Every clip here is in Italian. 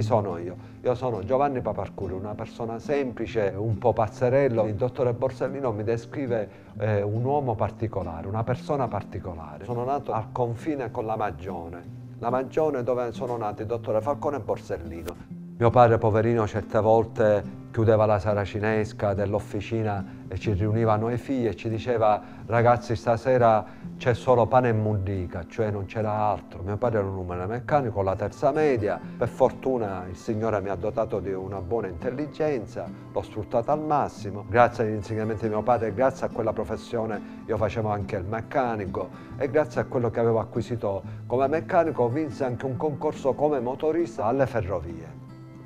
Chi sono io? Io sono Giovanni Paparcuri, una persona semplice, un po' pazzerello. Il dottore Borsellino mi descrive eh, un uomo particolare, una persona particolare. Sono nato al confine con la Magione, la Magione dove sono nati il dottore Falcone e Borsellino. Mio padre, poverino, certe volte chiudeva la saracinesca dell'officina e ci riuniva noi figli e ci diceva ragazzi stasera c'è solo pane e mundica, cioè non c'era altro. Mio padre era un umano meccanico, la terza media, per fortuna il Signore mi ha dotato di una buona intelligenza, l'ho sfruttata al massimo, grazie agli insegnamenti di mio padre, grazie a quella professione io facevo anche il meccanico e grazie a quello che avevo acquisito come meccanico vinse anche un concorso come motorista alle ferrovie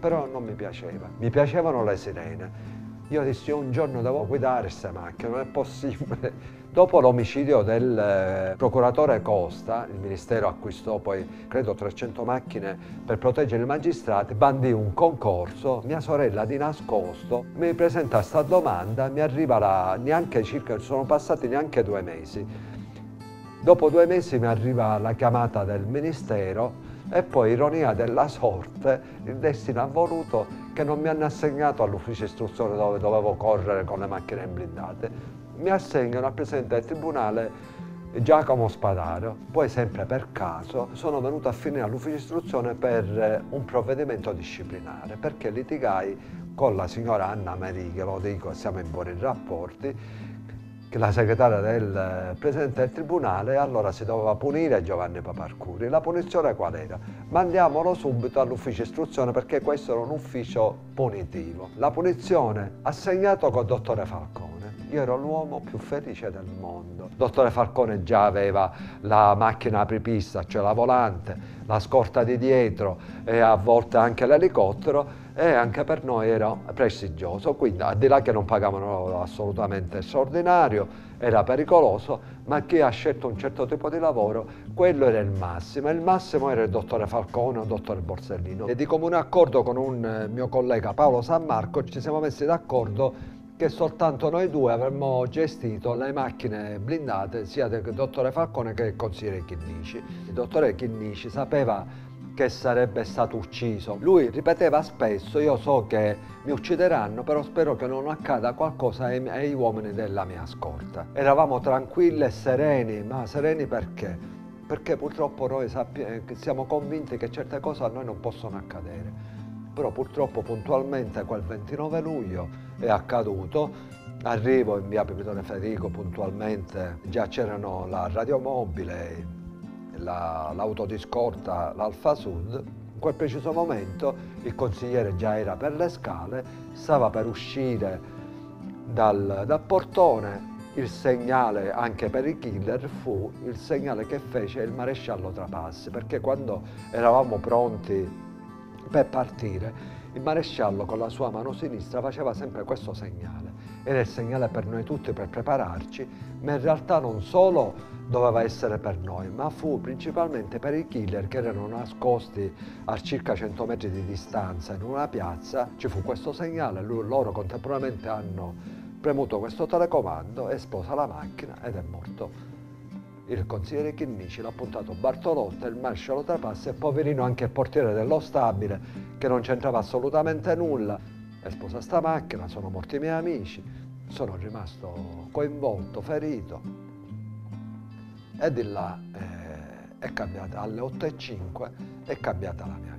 però non mi piaceva. Mi piacevano le sirene. Io dissi un giorno devo guidare questa macchina, non è possibile. Dopo l'omicidio del eh, procuratore Costa, il Ministero acquistò poi credo 300 macchine per proteggere i magistrati, bandì un concorso, mia sorella di nascosto mi presenta questa domanda, mi arriva la, neanche circa, sono passati neanche due mesi. Dopo due mesi mi arriva la chiamata del Ministero e poi, ironia della sorte, il destino ha voluto che non mi hanno assegnato all'ufficio istruzione dove dovevo correre con le macchine blindate. Mi assegnano al Presidente del Tribunale Giacomo Spadaro. Poi, sempre per caso, sono venuto a finire all'ufficio istruzione per un provvedimento disciplinare, perché litigai con la signora Anna Merighe, lo dico, siamo in buoni rapporti, la segretaria del eh, Presidente del Tribunale, allora si doveva punire Giovanni Paparcuri. La punizione qual era? Mandiamolo subito all'ufficio istruzione perché questo era un ufficio punitivo. La punizione assegnato col dottore Falcone. Io ero l'uomo più felice del mondo. Il dottore Falcone già aveva la macchina apripista, cioè la volante, la scorta di dietro e a volte anche l'elicottero e anche per noi era prestigioso, quindi al di là che non pagavano assolutamente straordinario, era pericoloso, ma chi ha scelto un certo tipo di lavoro, quello era il massimo, il massimo era il dottore Falcone o il dottore Borsellino. E di comune accordo con un mio collega Paolo San Marco ci siamo messi d'accordo che soltanto noi due avremmo gestito le macchine blindate sia del dottore Falcone che del consigliere Chinnici. Il dottore Chinnici sapeva che sarebbe stato ucciso. Lui ripeteva spesso, io so che mi uccideranno, però spero che non accada qualcosa ai, ai uomini della mia scorta. Eravamo tranquilli e sereni, ma sereni perché? Perché purtroppo noi siamo convinti che certe cose a noi non possono accadere. Però purtroppo puntualmente quel 29 luglio è accaduto, arrivo in via Pepitone Federico puntualmente, già c'erano la radiomobile, l'auto di scorta, l'Alfa Sud, in quel preciso momento il consigliere già era per le scale, stava per uscire dal, dal portone, il segnale anche per i killer fu il segnale che fece il maresciallo Trapassi, perché quando eravamo pronti per partire, il maresciallo con la sua mano sinistra faceva sempre questo segnale. Era il segnale per noi tutti per prepararci, ma in realtà non solo doveva essere per noi, ma fu principalmente per i killer che erano nascosti a circa 100 metri di distanza in una piazza. Ci fu questo segnale, loro contemporaneamente hanno premuto questo telecomando, esplosa la macchina ed è morto. Il consigliere Chinnici l'ha puntato Bartolotta, il maresciallo Trapassi e poverino anche il portiere dello stabile che non c'entrava assolutamente nulla. Esplosa sta macchina, sono morti i miei amici, sono rimasto coinvolto, ferito, e di là eh, è cambiata alle 8.05 è cambiata la mia.